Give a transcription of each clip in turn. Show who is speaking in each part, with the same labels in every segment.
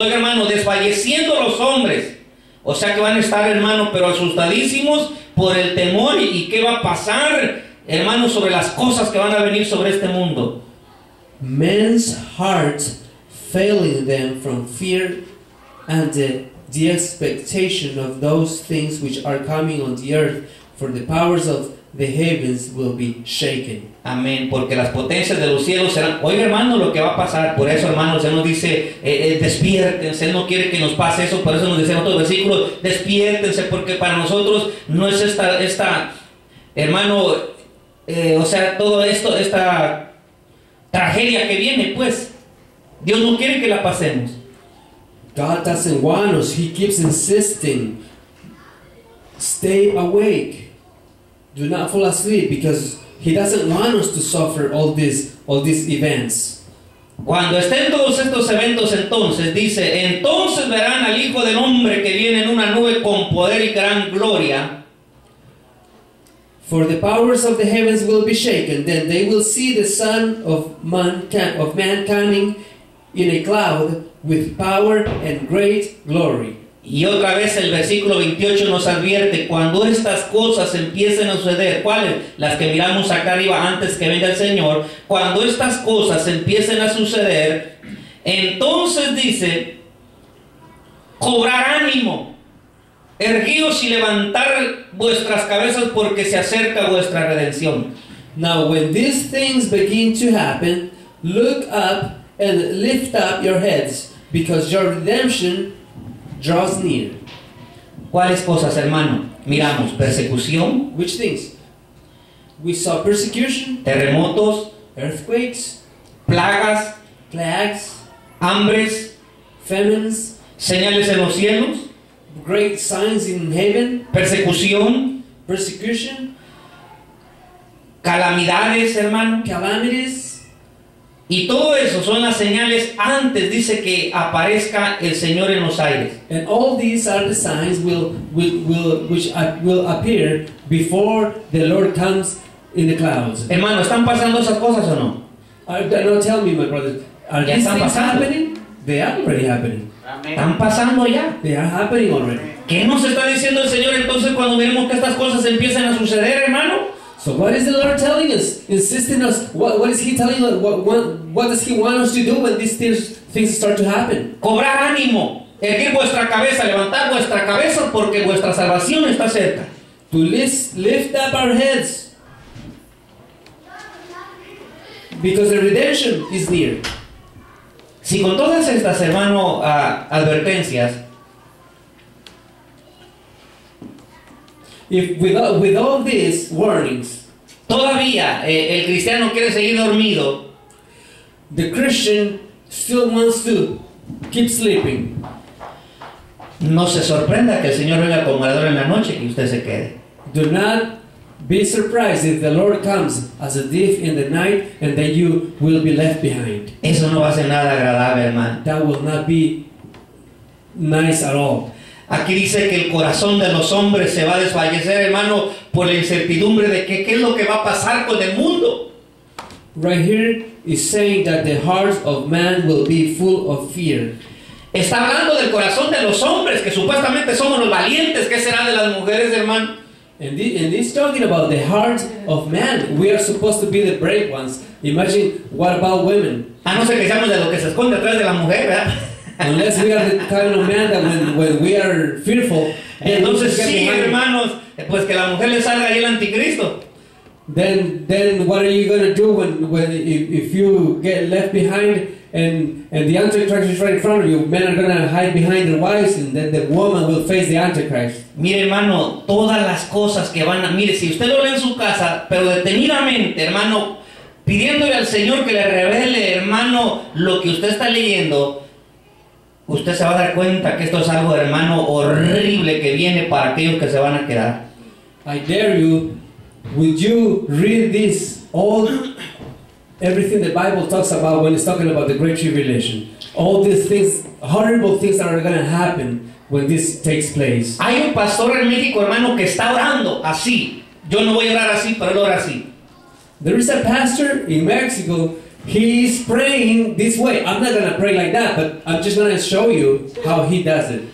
Speaker 1: Hermano, desfalleciendo los hombres. O sea que van a estar, hermano, pero asustadísimos por el temor y, y qué va a pasar, hermano, sobre las cosas que van a venir sobre este mundo.
Speaker 2: Men's hearts failing them from fear and the expectation of those things which are coming on the earth, for the powers of the heavens will be shaken.
Speaker 1: Amén, porque las potencias de los cielos serán. Oiga, hermano, lo que va a pasar. Por eso, hermanos, Él nos dice: eh, eh. Él no quiere que nos pase eso. Por eso nos dice en otros versículos: despiértense, porque para nosotros no es esta, esta hermano, eh, o sea, todo esto, esta tragedia que viene, pues. Dios no quiere que la pasemos.
Speaker 2: God doesn't want us. He keeps insisting. Stay awake. Do not fall asleep because He doesn't want us to suffer all these all these events.
Speaker 1: Cuando estén todos estos eventos, entonces dice: Entonces verán al Hijo del Hombre que viene en una nube con poder y gran gloria.
Speaker 2: For the powers of the heavens will be shaken. Then they will see the Son of Man, of man coming in a cloud with power and great glory.
Speaker 1: Y otra vez el versículo 28 nos advierte, cuando estas cosas empiecen a suceder, ¿cuáles? Las que miramos acá arriba antes que venga el Señor, cuando estas cosas empiecen a suceder, entonces dice, cobrar ánimo, erguíos y levantar vuestras cabezas porque se acerca vuestra redención.
Speaker 2: Now, when these things begin to happen, look up and lift up your heads, because your redemption draws near.
Speaker 1: ¿Cuáles cosas, hermano? Miramos persecución,
Speaker 2: Which things? We saw persecution,
Speaker 1: terremotos,
Speaker 2: earthquakes,
Speaker 1: plagas,
Speaker 2: plagues,
Speaker 1: hambres,
Speaker 2: famines,
Speaker 1: señales en los cielos,
Speaker 2: great signs in heaven,
Speaker 1: persecución,
Speaker 2: persecution,
Speaker 1: calamidades, hermano.
Speaker 2: calamities.
Speaker 1: Y todo eso son las señales antes, dice que aparezca el Señor en los aires.
Speaker 2: And all these are the signs will, will, will, which uh, will appear before the Lord comes in the clouds.
Speaker 1: Hermano, ¿están pasando esas cosas o no?
Speaker 2: Are, now tell me, my brothers, are
Speaker 1: Ya
Speaker 2: these
Speaker 1: están
Speaker 2: things
Speaker 1: pasando.
Speaker 2: happening? They are already happening.
Speaker 1: Están pasando ya.
Speaker 2: They are happening already.
Speaker 1: ¿Qué nos está diciendo el Señor entonces cuando veremos que estas cosas empiezan a suceder, hermano?
Speaker 2: So what is the Lord telling us? Insisting us. What, what is He telling us? What, what, what does He want us to do when these things, things start to happen?
Speaker 1: Cobrar ánimo, erguir vuestra cabeza, levantar vuestra cabeza porque vuestra salvación está cerca.
Speaker 2: To lift, lift up our heads. Because the redemption is near.
Speaker 1: Si con todas estas, hermano, ah, advertencias,
Speaker 2: If with all, with all these warnings,
Speaker 1: todavía eh, el cristiano quiere seguir dormido,
Speaker 2: the Christian still wants to keep sleeping.
Speaker 1: no se sorprenda que el Señor venga como morador en la noche y usted se quede.
Speaker 2: Do not be surprised if the Lord comes as a thief in the night and that you will be left behind.
Speaker 1: Eso no va a ser nada agradable, hermano.
Speaker 2: That will not be nice at all.
Speaker 1: Aquí dice que el corazón de los hombres se va a desfallecer, hermano, por la incertidumbre de que qué es lo que va a pasar con el mundo.
Speaker 2: Right here is saying that the hearts of man will be full of fear.
Speaker 1: Está hablando del corazón de los hombres, que supuestamente somos los valientes. ¿Qué será de las mujeres, hermano?
Speaker 2: And this, and this talking about the heart of man. We are supposed to be the brave ones. Imagine what about women?
Speaker 1: A no ser que seamos de lo que se esconde atrás de la mujer, ¿verdad?
Speaker 2: Unless we are the kind of man that when, when we are fearful,
Speaker 1: Entonces sí, hermanos, pues que la mujer le salga ahí el anticristo.
Speaker 2: Then, then what are you gonna do when, when if, if you get left behind and and the Antichrist is right in front of you? Men are gonna hide behind their wives, and then the woman will face the Antichrist.
Speaker 1: Mire, hermano, todas las cosas que van a... Mire, si usted lo lee en su casa, pero detenidamente, hermano, pidiéndole al Señor que le revele, hermano, lo que usted está leyendo, usted se va a dar cuenta que esto es algo, hermano, horrible que viene para aquellos que se van a quedar.
Speaker 2: I dare you, would you read this all everything the Bible talks about when it's talking about the great tribulation? All these things, horrible things that are gonna happen when this takes place.
Speaker 1: Hay un pastor en México, hermano, que está orando así. Yo no voy a orar así, pero él ora así.
Speaker 2: There is a pastor in Mexico He's praying this way. I'm not gonna pray like that, but I'm just gonna show you how he does it.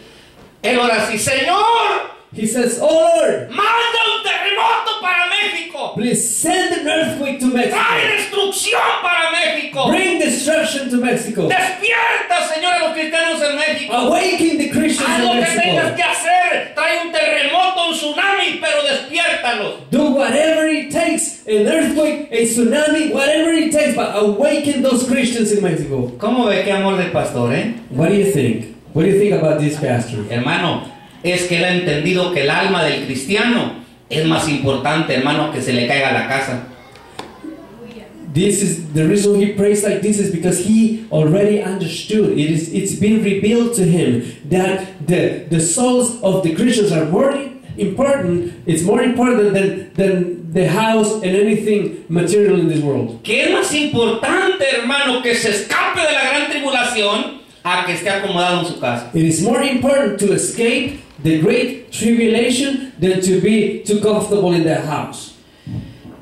Speaker 1: Él ora así, Señor,
Speaker 2: He says, Oh Lord,
Speaker 1: manda un terremoto para México.
Speaker 2: please send an earthquake to Mexico.
Speaker 1: Trae destrucción para México.
Speaker 2: Bring destruction to Mexico.
Speaker 1: Despierta, Señor, a los cristianos en México.
Speaker 2: Awaken the Christians
Speaker 1: Haz
Speaker 2: in
Speaker 1: lo que tengas
Speaker 2: Mexico.
Speaker 1: que hacer. Trae un terremoto, un tsunami, pero despiértalos.
Speaker 2: Do whatever it takes, an earthquake, a tsunami, whatever it takes, but awaken those Christians in Mexico.
Speaker 1: ¿Cómo ve qué amor del pastor, eh?
Speaker 2: What do you think? What do you think about this pastor?
Speaker 1: Hermano, es que él ha entendido que el alma del cristiano es más importante, hermano, que se le caiga la casa.
Speaker 2: This is the reason he prays like this is because he already understood. It is it's been revealed to him that the the souls of the Christians are more important. It's more important than than the house and anything material in this world.
Speaker 1: Que es más importante, hermano, que se escape de la gran tribulación a que esté acomodado en su casa.
Speaker 2: It is more important to escape the great tribulation than to be too comfortable in that house.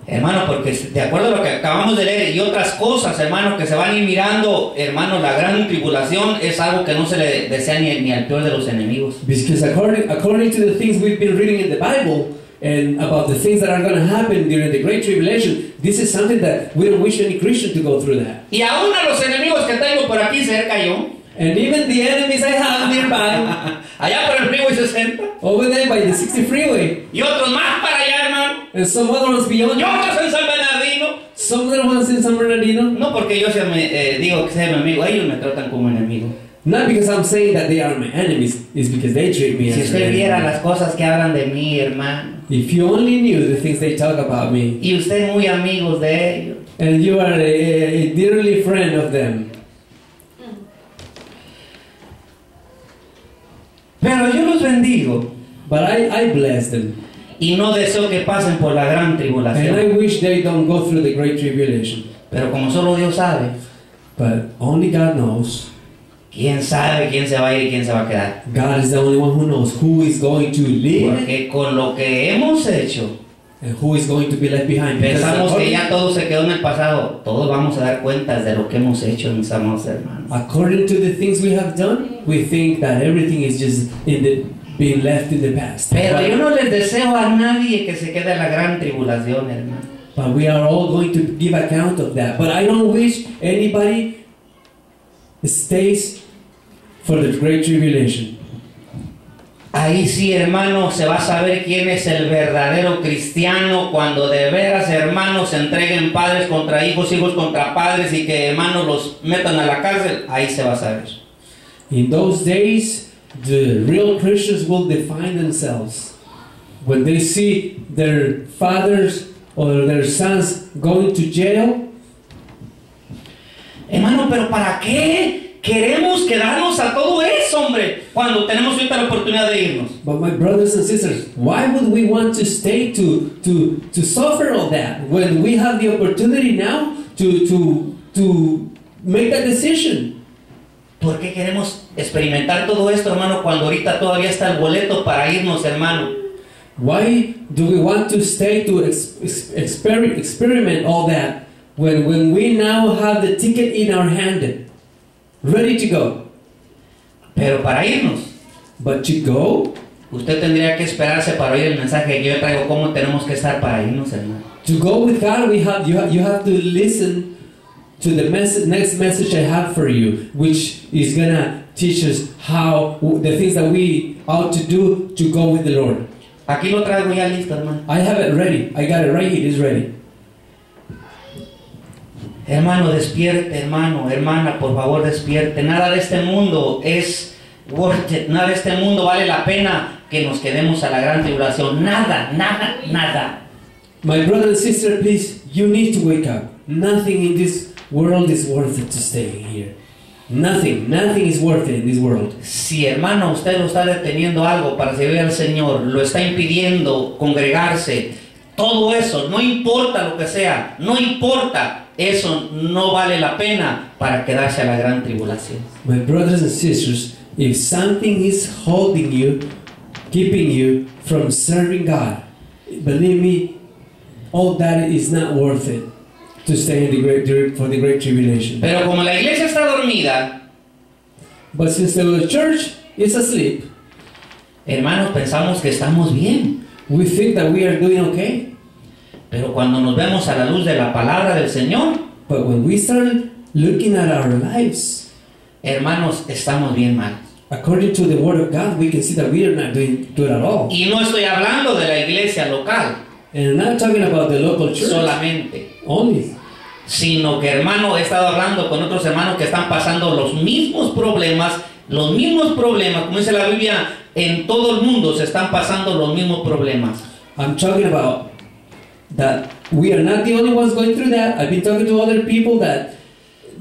Speaker 1: Hermano, porque de acuerdo a lo que acabamos de leer y otras cosas, hermano, que se van a ir mirando, hermano, la gran tribulación es algo que no se le desea ni, ni al peor de los enemigos.
Speaker 2: Because according, according to the things we've been reading in the Bible and about the things that are going to happen during the Great Tribulation, this is something that we don't wish any Christian to go through that.
Speaker 1: Y aún a los enemigos que tengo por aquí cerca yo,
Speaker 2: And even the enemies I have nearby,
Speaker 1: allá por el Freeway 60,
Speaker 2: over there by the 60 freeway,
Speaker 1: y otros más para allá, hermano,
Speaker 2: and some other ones beyond,
Speaker 1: y otros en San Bernardino.
Speaker 2: some other ones in San Bernardino.
Speaker 1: No porque yo sea mi- eh, digo que sea mi amigo, ellos me tratan como enemigo.
Speaker 2: Not because I'm saying that they are my enemies, it's because they treat me
Speaker 1: Si
Speaker 2: as an
Speaker 1: usted viera las cosas que hablan de mí, hermano,
Speaker 2: If you only knew the things they talk about me,
Speaker 1: y usted muy amigos de ellos,
Speaker 2: and you are a, a dearly friend of them.
Speaker 1: Pero yo los bendigo
Speaker 2: But I, I bless them.
Speaker 1: y no deseo que pasen por la gran
Speaker 2: And I
Speaker 1: tribulación.
Speaker 2: wish they don't go through the great tribulation.
Speaker 1: Pero como solo Dios sabe,
Speaker 2: But only God knows.
Speaker 1: quién sabe quién se va a ir y quién se va a quedar.
Speaker 2: God is the only one who knows who is going to live
Speaker 1: Porque con lo que hemos hecho,
Speaker 2: and who is going to be left behind.
Speaker 1: Pensamos que ya todo se quedó en el pasado. Todos vamos a dar cuentas de lo que hemos hecho, mis amados hermanos.
Speaker 2: according to the things we have done, we think that everything is just in the being left in the past.
Speaker 1: Pero yo
Speaker 2: But,
Speaker 1: no les deseo a nadie que se quede en la gran tribulación, hermano.
Speaker 2: but we are all going to give account of that. But I don't wish anybody stays for the great tribulation.
Speaker 1: Ahí sí, hermano, se va a saber quién es el verdadero cristiano cuando de veras, hermanos, se entreguen padres contra hijos, hijos contra padres y que, hermanos, los metan a la cárcel. Ahí se va a saber.
Speaker 2: In those days, the real Christians will define themselves. When they see their fathers or their sons going to jail,
Speaker 1: Hermano, pero ¿para qué queremos quedarnos a todo eso, hombre? Cuando tenemos ahorita la oportunidad de irnos.
Speaker 2: but my brothers and sisters, why would we want to stay to, to, to suffer all that when we have the opportunity now to, to, to make that decision?
Speaker 1: ¿Por qué queremos experimentar todo esto, hermano, cuando ahorita todavía está el boleto para irnos, hermano?
Speaker 2: Why do we want to stay to ex- ex- exper- experiment all that when, when we now have the ticket in our hand, ready to go?
Speaker 1: Pero para irnos,
Speaker 2: But to go,
Speaker 1: usted tendría que esperarse para oír el mensaje que yo traigo, cómo tenemos que estar para irnos, hermano.
Speaker 2: to go with God, we have you, have you have to listen to the mess- next message I have for you, which is gonna teach us how the things that we ought to do to go with the Lord.
Speaker 1: Aquí lo traigo ya listo, hermano.
Speaker 2: I have it ready. I got it right here. It's ready.
Speaker 1: Hermano, despierte, hermano, hermana, por favor, despierte. Nada de este mundo es worth it. Nada de este mundo vale la pena que nos quedemos a la gran tribulación. Nada, nada, nada.
Speaker 2: My brother and sister, please, you need to wake up. Nothing in this world is worth it to stay here. Nothing, nothing is worth it in this world.
Speaker 1: Si hermano usted lo está deteniendo algo para servir al Señor, lo está impidiendo congregarse, todo eso, no importa lo que sea, no importa, eso no vale la pena para quedarse a la gran tribulación.
Speaker 2: My brothers and sisters, if something is holding you, keeping you from serving God, believe me, all that is not worth it to stay in the great for the great tribulation.
Speaker 1: Pero como la iglesia está dormida,
Speaker 2: But since the church is asleep,
Speaker 1: hermanos, pensamos que estamos bien.
Speaker 2: we think that we are doing okay.
Speaker 1: Pero cuando nos vemos a la luz de la palabra del Señor,
Speaker 2: But when we start looking at our lives,
Speaker 1: hermanos, estamos bien mal.
Speaker 2: according to the Word of God, we can see that we are not doing good at all.
Speaker 1: Y no estoy hablando de la iglesia local
Speaker 2: And I'm not talking about the local church
Speaker 1: solamente,
Speaker 2: only,
Speaker 1: sino que hermano, he estado hablando con otros hermanos que están pasando los mismos problemas, los mismos problemas, como dice la Biblia, en todo el mundo se están pasando los mismos problemas.
Speaker 2: I'm talking about that we are not the only ones going through that. I've been talking to other people that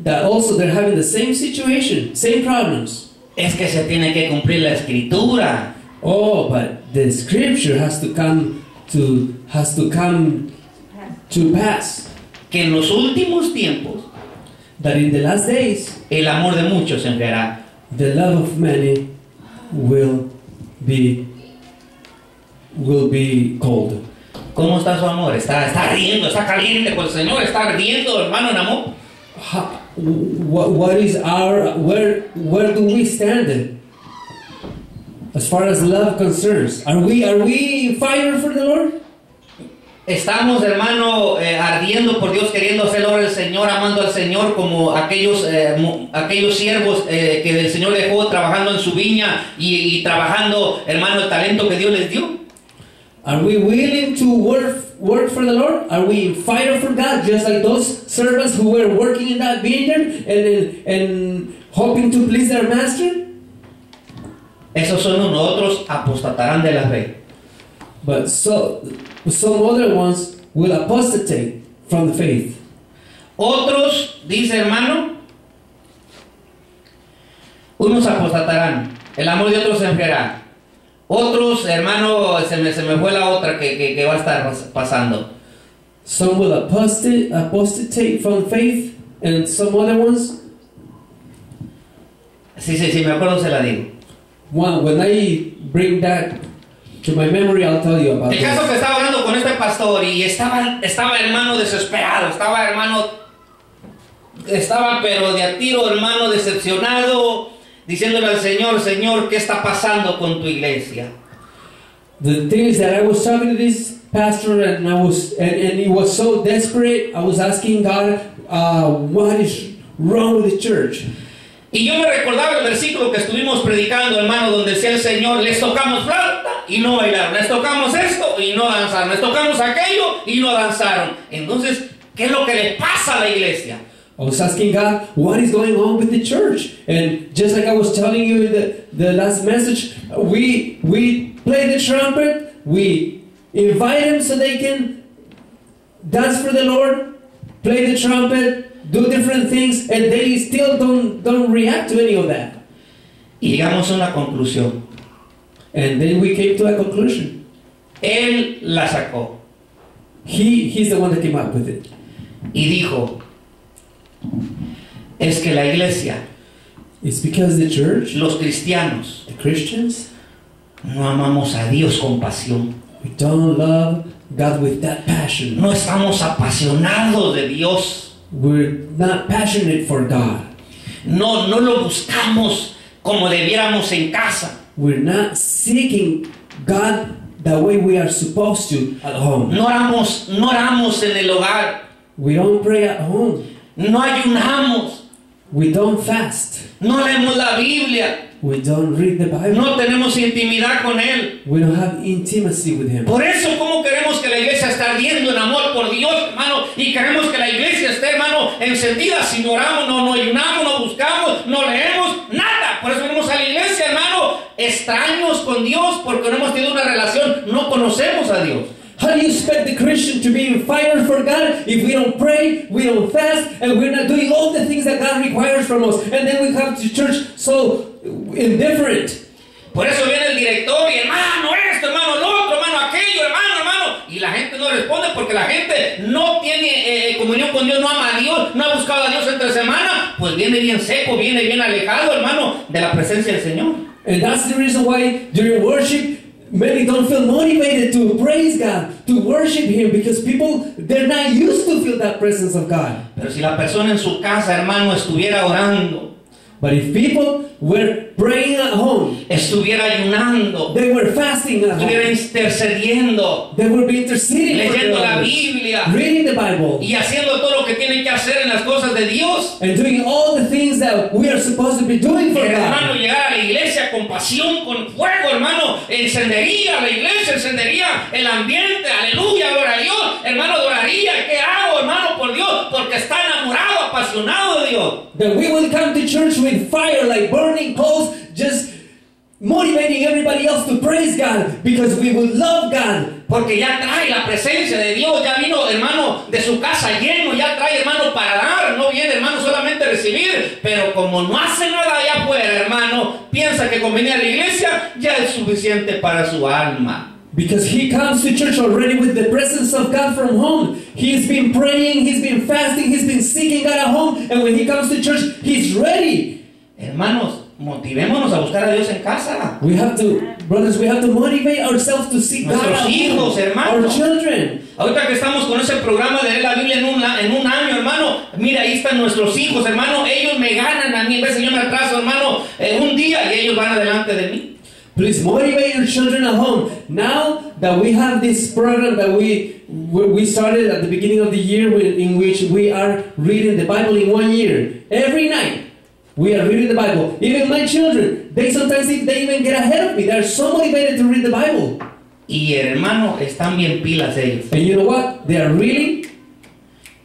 Speaker 2: that also they're having the same situation, same problems.
Speaker 1: Es que se tiene que cumplir la escritura.
Speaker 2: Oh, but the scripture has to come to has to come to pass
Speaker 1: Que en los últimos tiempos
Speaker 2: that in the last days
Speaker 1: el amor de muchos se enfriará.
Speaker 2: the love of many will be will be cold.
Speaker 1: ¿Cómo está su amor? ¿Está, está ardiendo? ¿Está caliente por el Señor? ¿Está ardiendo, hermano, en amor?
Speaker 2: How, what, what is our where where do we stand as far as love concerns? Are we are we fire for the Lord?
Speaker 1: Estamos, hermano, eh, ardiendo por Dios, queriendo hacer obra del Señor, amando al Señor como aquellos, eh, aquellos siervos eh, que el Señor dejó trabajando en su viña y, y trabajando, hermano, el talento que Dios les dio.
Speaker 2: Are we willing to work work for the Lord? Are we fire for God, just like those servants who were working in that vineyard and and hoping to please their master?
Speaker 1: Esos son unos otros apostatarán de la fe.
Speaker 2: But so some other ones will apostate from the faith.
Speaker 1: Otros, dice hermano, unos apostatarán, el amor de otros se enfriará. Otros, hermano, se me, se me fue la otra que, que- que va a estar pas- pasando.
Speaker 2: Some will apostate, apostate from faith, and some other ones,
Speaker 1: Sí, sí, sí, me acuerdo, se la digo.
Speaker 2: one, when I bring that to my memory, I'll tell you about
Speaker 1: El caso
Speaker 2: this.
Speaker 1: que estaba hablando con este pastor y estaba, estaba hermano desesperado, estaba hermano, estaba pero de a tiro hermano decepcionado, diciéndole al Señor, Señor, ¿qué está pasando con tu iglesia?
Speaker 2: The thing is that I was talking to this pastor, and I was, and, and he was so desperate. I was asking God, uh, what is wrong with the church?
Speaker 1: Y yo me recordaba el versículo que estuvimos predicando, hermano, donde decía el Señor, les tocamos flauta y no bailaron, les tocamos esto y no danzaron, les tocamos aquello y no danzaron. Entonces, ¿qué es lo que le pasa a la iglesia?
Speaker 2: I was asking God, what is going on with the church? And just like I was telling you in the, the last message, we we play the trumpet, we invite them so they can dance for the Lord, play the trumpet, do different things, and they still don't don't react to any of that.
Speaker 1: Y llegamos a una conclusión.
Speaker 2: And then we came to a conclusion.
Speaker 1: Él la sacó
Speaker 2: He he's the one that came up with it.
Speaker 1: y dijo, es que la iglesia,
Speaker 2: It's because the church,
Speaker 1: los cristianos,
Speaker 2: the Christians,
Speaker 1: no amamos a Dios con pasión.
Speaker 2: we don't love God with that passion.
Speaker 1: No estamos apasionados de Dios.
Speaker 2: We're not passionate for God.
Speaker 1: No, no lo buscamos como debiéramos en casa.
Speaker 2: We're not seeking God the way we are supposed to at home.
Speaker 1: No oramos, no oramos en el hogar.
Speaker 2: We don't pray at home.
Speaker 1: No ayunamos.
Speaker 2: We don't fast.
Speaker 1: No leemos la Biblia.
Speaker 2: We don't read the Bible.
Speaker 1: No tenemos intimidad con Él.
Speaker 2: We don't have intimacy with Him.
Speaker 1: Por eso, ¿cómo queremos que la iglesia esté ardiendo en amor por Dios, hermano? Y queremos que la iglesia esté, hermano, encendida. Si no oramos, no, no ayunamos, no buscamos, no leemos, nada. Por eso venimos a la iglesia, hermano, extraños con Dios, porque no hemos tenido una relación, no conocemos a Dios.
Speaker 2: How do you expect the Christian to be in fire for God if we don't pray, we don't fast, and we're not doing all the things that God requires from us? And then we come to church so indifferent.
Speaker 1: Por eso viene el director y hermano esto, hermano lo otro, hermano aquello, hermano, hermano. Y la gente no responde porque la gente no tiene eh, comunión con Dios, no ama a Dios, no ha buscado a Dios entre semana. Pues viene bien seco, viene bien alejado, hermano, de la presencia del Señor.
Speaker 2: And that's the reason why during worship Many don't feel motivated to praise God, to worship Him, because people they're not used to feel that presence of God.
Speaker 1: Pero si la persona en su casa, hermano, estuviera orando,
Speaker 2: But if people were praying at home,
Speaker 1: estuviera ayunando,
Speaker 2: they were fasting at
Speaker 1: estuviera
Speaker 2: home,
Speaker 1: intercediendo,
Speaker 2: they would be interceding
Speaker 1: leyendo la Biblia
Speaker 2: reading the Bible,
Speaker 1: y haciendo todo lo que tienen que hacer en las cosas de Dios.
Speaker 2: and doing all the things that we are supposed to be doing for
Speaker 1: Hermano,
Speaker 2: God.
Speaker 1: llegar a la iglesia con pasión, con fuego, hermano, encendería la iglesia, encendería el ambiente, aleluya, gloria a Dios, hermano, adoraría, ¿qué hago, hermano, por Dios? Porque está enamorado, apasionado de Dios.
Speaker 2: That we will come to church with fire like burning coals, just motivating everybody else to praise God because we will love God.
Speaker 1: Porque ya trae la presencia de Dios, ya vino hermano de su casa lleno, ya trae hermano para dar, no viene hermano solamente a recibir, pero como no hace nada allá afuera, hermano, piensa que con venir a la iglesia ya es suficiente para su alma.
Speaker 2: Because he comes to church already with the presence of God from home. He's been praying, he's been fasting, he's been seeking God at home, and when he comes to church, he's ready.
Speaker 1: Hermanos, motivémonos a buscar a Dios en casa.
Speaker 2: We have to, brothers, we have to motivate ourselves to seek God
Speaker 1: Nuestros
Speaker 2: at
Speaker 1: hijos,
Speaker 2: home.
Speaker 1: hermano.
Speaker 2: Our children.
Speaker 1: Ahorita que estamos con ese programa de leer la Biblia en un, en un año, hermano, mira, ahí están nuestros hijos, hermano, ellos me ganan a mí, en vez de yo me atraso, hermano, eh, un día y ellos van adelante de mí.
Speaker 2: Please motivate your children at home. Now that we have this program that we we started at the beginning of the year, in which we are reading the Bible in one year, every night we are reading the Bible. Even my children, they sometimes think they even get ahead of me. They're so motivated to read the Bible.
Speaker 1: Y hermano, están bien pilas ellos.
Speaker 2: And you know what? They are really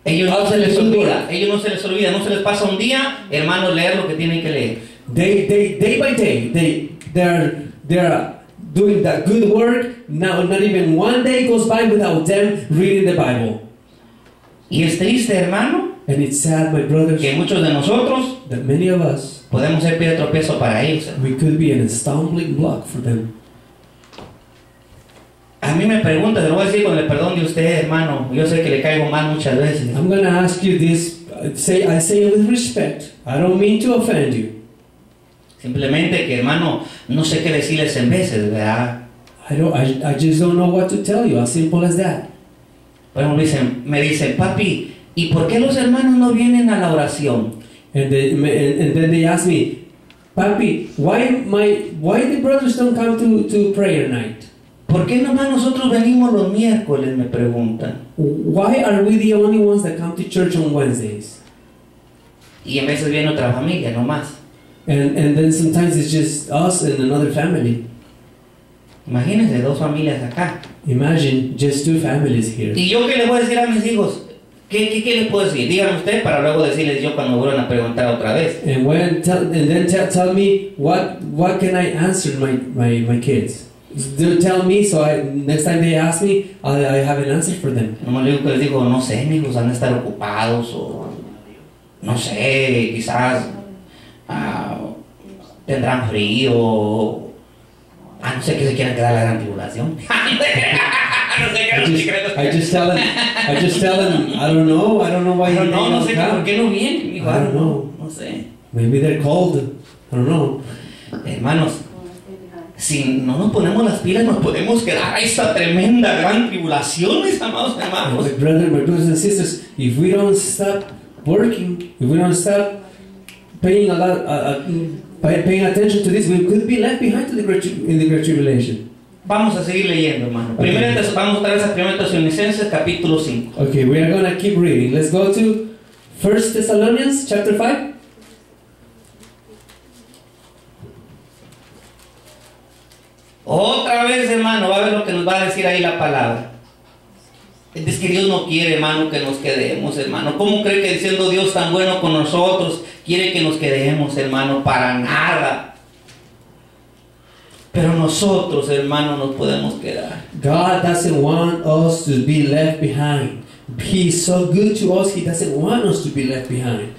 Speaker 1: Ellos no se les olvida, ellos no se les olvida, no se les pasa un día, hermano, leer lo que tienen que leer.
Speaker 2: they they day by day they they're they're doing that good work. Now not even one day goes by without them reading the Bible.
Speaker 1: Y es triste, hermano,
Speaker 2: And it's sad, my brothers.
Speaker 1: que muchos de nosotros
Speaker 2: that many of us
Speaker 1: podemos ser pie de tropiezo para ellos.
Speaker 2: we could be an stumbling block for them.
Speaker 1: A mí me lo voy a decir con el perdón de usted, hermano, yo sé que le caigo mal muchas veces.
Speaker 2: I'm gonna ask you this. uh, Say I say it with respect. I don't mean to offend you.
Speaker 1: Simplemente que, hermano, no sé qué decirles en veces, ¿verdad?
Speaker 2: I don't. I, I just don't know what to tell you. As simple as that.
Speaker 1: Por ejemplo, dicen, me dicen, papi, ¿y por qué los hermanos no vienen a la oración?
Speaker 2: And they and then they ask me, Papi, why my why the brothers don't come to to prayer night?
Speaker 1: ¿Por qué nomás nosotros venimos los miércoles? Me preguntan.
Speaker 2: Why are we the only ones that come to church on Wednesdays?
Speaker 1: Y en veces viene otra familia nomás.
Speaker 2: And and then sometimes it's just us and another family.
Speaker 1: Imagínense, dos familias acá.
Speaker 2: Imagine just two families here.
Speaker 1: ¿Y yo qué les voy a decir a mis hijos? ¿Qué, qué, qué les puedo decir? Díganme usted para luego decirles yo cuando vuelvan a preguntar otra vez.
Speaker 2: And when tell, and then tell, tell me what what can I answer my, my, my kids? They'll tell me so I next time they ask me I, I have an answer for them.
Speaker 1: No les digo que les digo, no sé, mis hijos van a estar ocupados o no sé, quizás ah, tendrán frío ah, no sé que se quieran quedar a la gran tribulación.
Speaker 2: I just. I tell them I just tell them I don't know I don't know why
Speaker 1: Pero
Speaker 2: they
Speaker 1: no, no
Speaker 2: don't
Speaker 1: sé por qué no vienen.
Speaker 2: I don't know.
Speaker 1: No sé.
Speaker 2: Maybe they're cold. I don't know.
Speaker 1: Hermanos, si no nos ponemos las pilas, nos podemos quedar a esta tremenda gran tribulación, mis amados hermanos.
Speaker 2: My brother, my brothers and sisters, if we don't stop working, if we don't stop paying a lot, uh, pay- paying attention to this, we could be left behind to the great, in the great tribulation.
Speaker 1: Vamos a seguir leyendo, hermano. Primera, Tes- vamos otra vez a 1 Tesalonicenses, capítulo 5.
Speaker 2: Okay, we are gonna keep reading. Let's go to First Thessalonians chapter five.
Speaker 1: Otra vez, hermano, va a ver lo que nos va a decir ahí la palabra. Es que Dios no quiere, hermano, que nos quedemos, hermano. ¿Cómo cree que siendo Dios tan bueno con nosotros, quiere que nos quedemos, hermano? Para nada. Pero nosotros, hermano, nos podemos quedar.
Speaker 2: God doesn't want us to be left behind. He's so good to us, He doesn't want us to be left behind.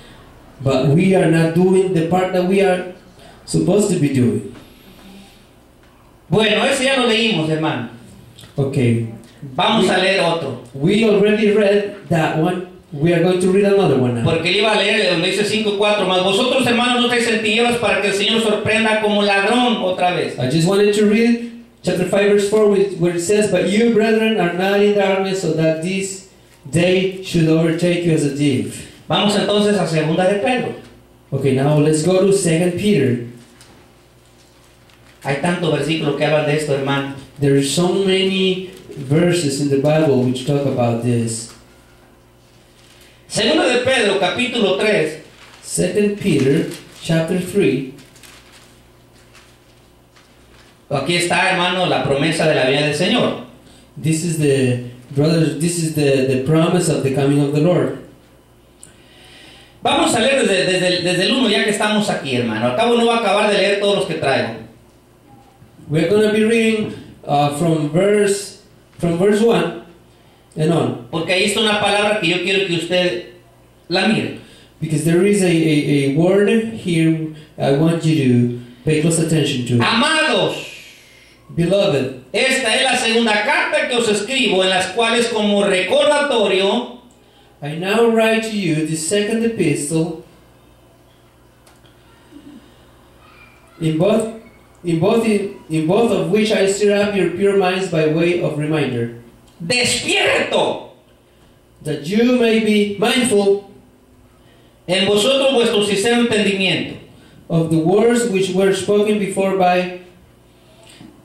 Speaker 2: But we are not doing the part that we are supposed to be doing.
Speaker 1: Bueno, ese ya lo leímos, hermano.
Speaker 2: Okay,
Speaker 1: Vamos a leer otro.
Speaker 2: we already read that one. We are going to read another one now.
Speaker 1: Porque él iba a leer donde dice 5.4 más. Vosotros, hermanos, no estáis en tinieblas para que el Señor sorprenda como ladrón otra vez.
Speaker 2: I just wanted to read chapter 5, verse 4, which- where it says, But you, brethren, are not in darkness, so that this day should overtake you as a thief.
Speaker 1: Vamos entonces a segunda de Pedro.
Speaker 2: Okay, now let's go to 2 Peter.
Speaker 1: Hay tantos versículos que hablan de esto, hermano.
Speaker 2: There are so many verses in the Bible which talk about this.
Speaker 1: Segunda de Pedro, capítulo 3,
Speaker 2: 2 Peter chapter 3.
Speaker 1: aquí está, hermano, la promesa de la vida del Señor.
Speaker 2: This is the brothers, this is the, the promise of the coming of the Lord.
Speaker 1: Vamos a leer desde, desde desde el 1 ya que estamos aquí, hermano. Al cabo no va a acabar de leer todos los que traigo.
Speaker 2: We're going to be reading uh, from verse from verse 1 and on
Speaker 1: Porque ahí está una palabra que yo quiero que usted la mire.
Speaker 2: because there is a, a, a word here I want you to pay close attention to.
Speaker 1: Amados,
Speaker 2: Beloved,
Speaker 1: esta es la segunda carta que os escribo en las cuales como recordatorio
Speaker 2: I now write to you the second epistle in both in both in, in both of which I stir up your pure minds by way of reminder
Speaker 1: despierto
Speaker 2: that you may be mindful
Speaker 1: en vosotros vuestro sincero entendimiento.
Speaker 2: of the words which were spoken before by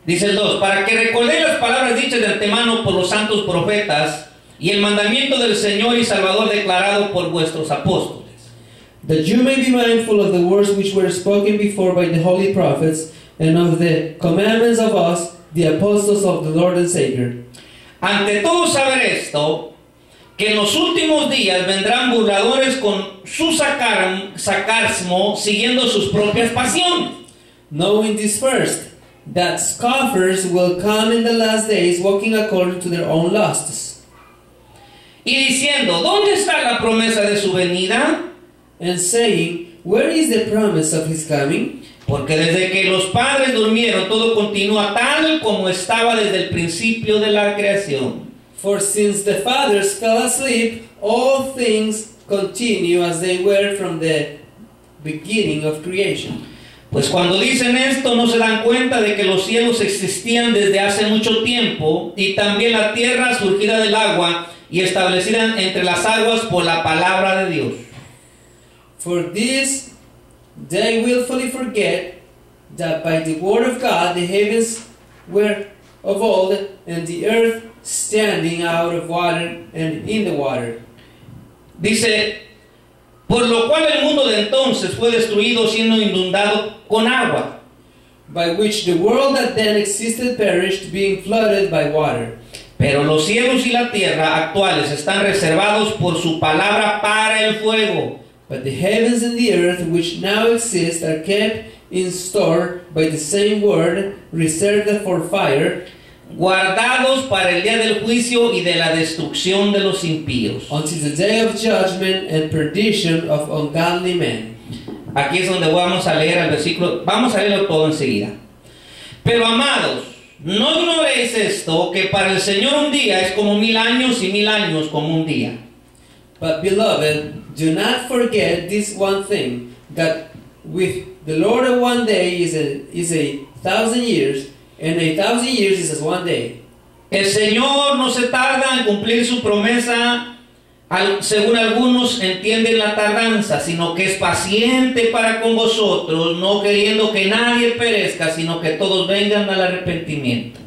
Speaker 1: Dice el 2, para que recordéis las palabras dichas de antemano por los santos profetas y el mandamiento del Señor y Salvador declarado por vuestros apóstoles.
Speaker 2: that you may be mindful of the words which were spoken before by the holy prophets and of the commandments of us the apostles of the Lord and Savior
Speaker 1: Ante todo saber esto, que en los últimos días vendrán burladores con su sacar, sacarsmo siguiendo sus propias pasiones.
Speaker 2: knowing this first that scoffers will come in the last days walking according to their own lusts
Speaker 1: Y diciendo, ¿dónde está la promesa de su venida?
Speaker 2: and saying where is the promise of his coming
Speaker 1: Porque desde que los padres durmieron, todo continúa tal como estaba desde el principio de la creación.
Speaker 2: for since the fathers fell asleep all things continue as they were from the beginning of creation
Speaker 1: Pues cuando dicen esto no se dan cuenta de que los cielos existían desde hace mucho tiempo y también la tierra surgida del agua y establecida entre las aguas por la palabra de Dios.
Speaker 2: For this they willfully forget that by the word of God the heavens were of old, and the earth standing out of water and in the water.
Speaker 1: Dice, por lo cual el mundo de entonces fue destruido siendo inundado con agua.
Speaker 2: By which the world that then existed perished, being flooded by water.
Speaker 1: Pero los cielos y la tierra actuales están reservados por su palabra para el fuego.
Speaker 2: But the heavens and the earth which now exist are kept in store by the same word, reserved for fire,
Speaker 1: guardados para el día del juicio y de la destrucción de los impíos.
Speaker 2: until the day of judgment and perdition of ungodly men.
Speaker 1: Aquí es donde vamos a leer el versículo, vamos a leerlo todo enseguida. Pero amados, no ignoréis esto, que para el Señor un día es como mil años y mil años como un día.
Speaker 2: But beloved, do not forget this one thing that with the Lord of one day is a is a thousand years, and a thousand years is as one day.
Speaker 1: El Señor no se tarda en cumplir su promesa, al- según algunos entienden la tardanza, sino que es paciente para con vosotros, no queriendo que nadie perezca, sino que todos vengan al arrepentimiento.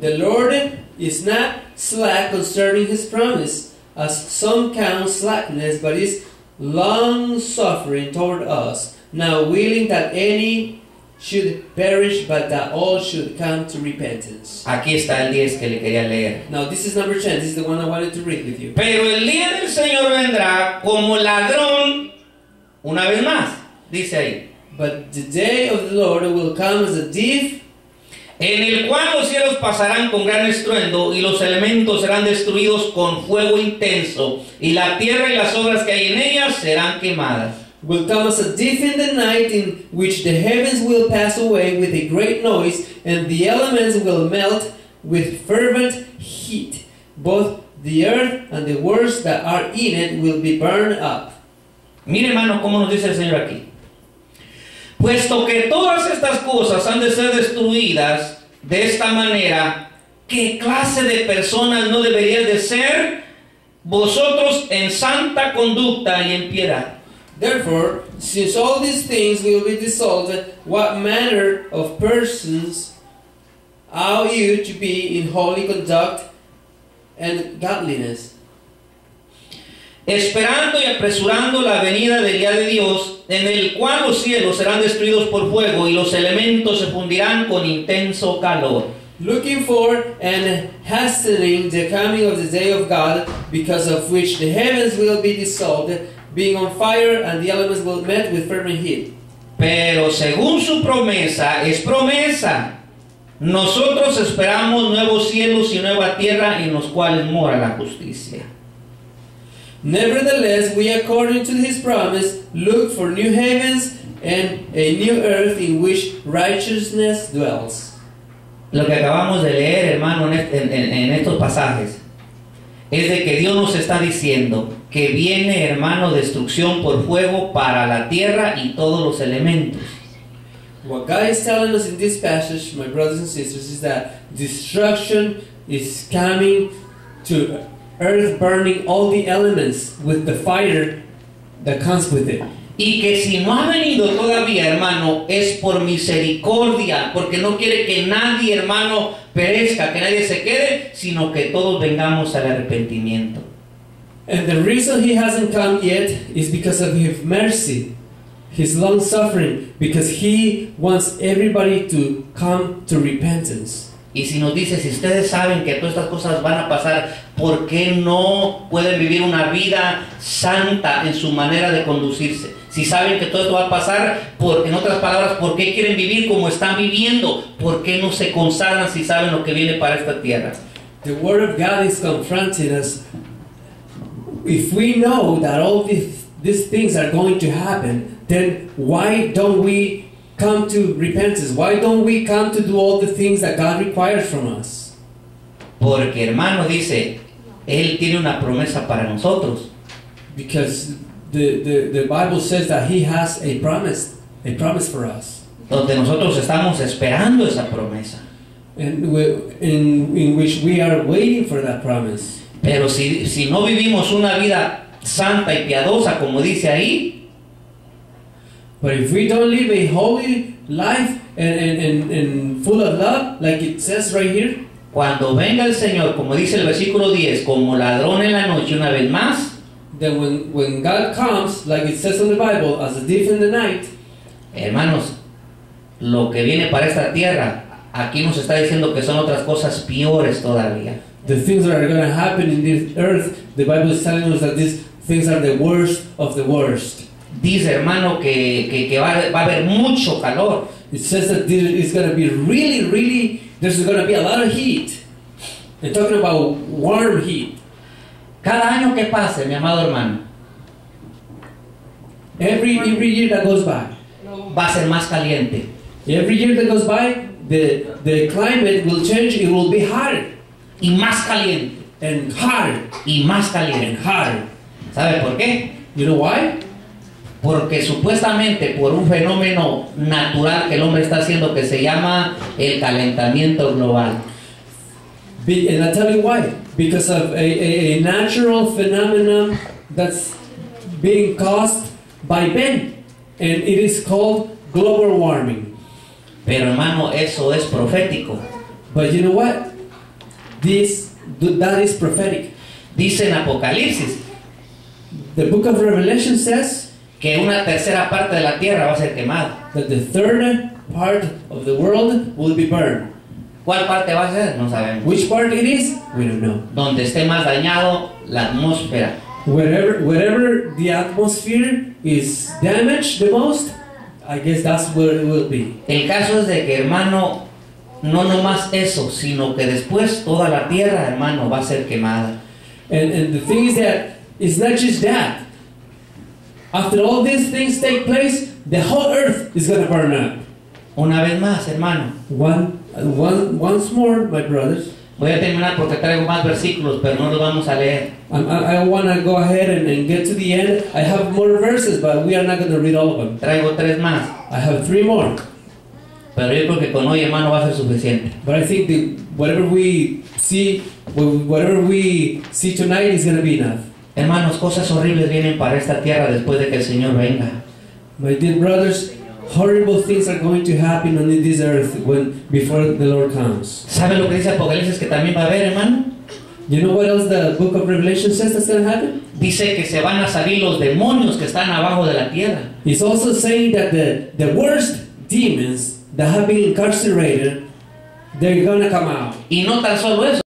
Speaker 2: The Lord is not slack concerning his promise, as some count slackness, but is long suffering toward us, now willing that any should perish, but that all should come to repentance.
Speaker 1: Aquí está el 10 que le quería leer.
Speaker 2: Now this is number 10. This is the one I wanted to read with you.
Speaker 1: Pero el día del Señor vendrá como ladrón, una vez más, dice ahí,
Speaker 2: But the day of the Lord will come as a thief,
Speaker 1: en el cual los cielos pasarán con gran estruendo y los elementos serán destruidos con fuego intenso y la tierra y las obras que hay en ellas serán quemadas.
Speaker 2: will come as a thief in the night, in which the heavens will pass away with a great noise, and the elements will melt with fervent heat. Both the earth and the works that are in it will be burned up.
Speaker 1: Mire hermano cómo nos dice el Señor aquí. Puesto que todas estas cosas han de ser destruidas, de esta manera, ¿qué clase de personas no deberían de ser vosotros en santa conducta y en piedad?
Speaker 2: Therefore, since all these things will be dissolved, what manner of persons ought you to be in holy conduct and godliness?
Speaker 1: Esperando y apresurando la venida del día de Dios, en el cual los cielos serán destruidos por fuego y los elementos se fundirán con intenso calor.
Speaker 2: Looking for and hastening the coming of the day of God, because of which the heavens will be dissolved, being on fire, and the elements will melt with fervent heat.
Speaker 1: Pero según su promesa, es promesa. Nosotros esperamos nuevos cielos y nueva tierra en los cuales mora la justicia.
Speaker 2: Nevertheless, we, according to his promise, look for new heavens and a new earth in which righteousness dwells.
Speaker 1: Lo que acabamos de leer, hermano, en, en- en estos pasajes, es de que Dios nos está diciendo que viene, hermano, destrucción por fuego para la tierra y todos los elementos.
Speaker 2: What God is telling us in this passage, my brothers and sisters, is that destruction is coming to earth, burning all the elements with the fire that comes with it.
Speaker 1: Y que si no ha venido todavía, hermano, es por misericordia, porque no quiere que nadie, hermano, perezca, que nadie se quede, sino que todos vengamos al arrepentimiento.
Speaker 2: And the reason he hasn't come yet is because of his mercy, his long suffering, because he wants everybody to come to repentance.
Speaker 1: Y si nos dice, si ustedes saben que todas estas cosas van a pasar, ¿por qué no pueden vivir una vida santa en su manera de conducirse? Si saben que todo esto va a pasar, por, en otras palabras, ¿por qué quieren vivir como están viviendo? ¿Por qué no se consagran si saben lo que viene para esta tierra?
Speaker 2: The Word of God is confronting us. If we know that all these, these things are going to happen, then why don't we come to repentance? Why don't we come to do all the things that God requires from us?
Speaker 1: Porque hermano dice, Él tiene una promesa para nosotros.
Speaker 2: Because the, the, the Bible says that He has a promise, a promise for us.
Speaker 1: Donde nosotros estamos esperando esa promesa.
Speaker 2: And we, in, in which we are waiting for that promise.
Speaker 1: Pero si, si no vivimos una vida santa y piadosa, como dice ahí,
Speaker 2: But if we don't live a holy life and, and, and, and full of love, like it says right here,
Speaker 1: cuando venga el Señor, como dice el versículo 10, como ladrón en la noche una vez más,
Speaker 2: then when, when God comes, like it says in the Bible, as a thief in the night,
Speaker 1: hermanos, lo que viene para esta tierra, aquí nos está diciendo que son otras cosas peores todavía.
Speaker 2: the things that are going to happen in this earth, the Bible is telling us that these things are the worst of the worst.
Speaker 1: Dice, hermano, que, que, que va, a- va a haber mucho calor.
Speaker 2: It says that there is going to be really, really, there's going to be a lot of heat. And talking about warm heat.
Speaker 1: Cada año que pase, mi amado hermano,
Speaker 2: Every, every year that goes by,
Speaker 1: va a ser más caliente.
Speaker 2: every year that goes by, the, the climate will change, it will be hotter
Speaker 1: Y más caliente.
Speaker 2: and hotter
Speaker 1: Y más
Speaker 2: and
Speaker 1: caliente.
Speaker 2: hotter.
Speaker 1: ¿Sabe por qué?
Speaker 2: You know why?
Speaker 1: Porque supuestamente por un fenómeno natural que el hombre está haciendo que se llama el calentamiento global.
Speaker 2: Be, and I'll tell you why. Because of a, a, a natural phenomenon that's being caused by men. And it is called global warming.
Speaker 1: Pero hermano, eso es profético.
Speaker 2: But you know what? This that is prophetic.
Speaker 1: Dice en Apocalipsis
Speaker 2: The book of Revelation says
Speaker 1: que una tercera parte de la tierra va a ser quemada.
Speaker 2: that the third part of the world will be burned.
Speaker 1: ¿Cuál parte va a ser? No sabemos.
Speaker 2: Which part it is, we don't know.
Speaker 1: Donde esté más dañado la atmósfera.
Speaker 2: Wherever wherever the atmosphere is damaged the most, I guess that's where it will be.
Speaker 1: El caso es de que, hermano, no nomás eso, sino que después toda la tierra, hermano, va a ser quemada.
Speaker 2: And and the thing is that it's not just that. After all these things take place, the whole earth is gonna burn up.
Speaker 1: Una vez más, hermano.
Speaker 2: One, one, once more, my brothers.
Speaker 1: Voy a terminar porque traigo más versículos, pero no los vamos a leer.
Speaker 2: I, I, I want to go ahead and, and get to the end. I have more verses, but we are not going to read all of them.
Speaker 1: Traigo tres más.
Speaker 2: I have three more.
Speaker 1: Pero yo creo que con hoy, hermano, va a ser suficiente.
Speaker 2: But I think that whatever we see, whatever we see tonight is going to be enough.
Speaker 1: Hermanos, cosas horribles vienen para esta tierra después de que el Señor venga.
Speaker 2: My dear brothers, horrible things are going to happen on this earth when before the Lord comes.
Speaker 1: ¿Sabe lo que dice Apocalipsis que también va a haber, hermano?
Speaker 2: You know what else the book of Revelation says that's going to happen?
Speaker 1: Dice que se van a salir los demonios que están abajo de la tierra.
Speaker 2: It's also saying that the, the worst demons that have been incarcerated, they're going to come out.
Speaker 1: Y no tan solo eso.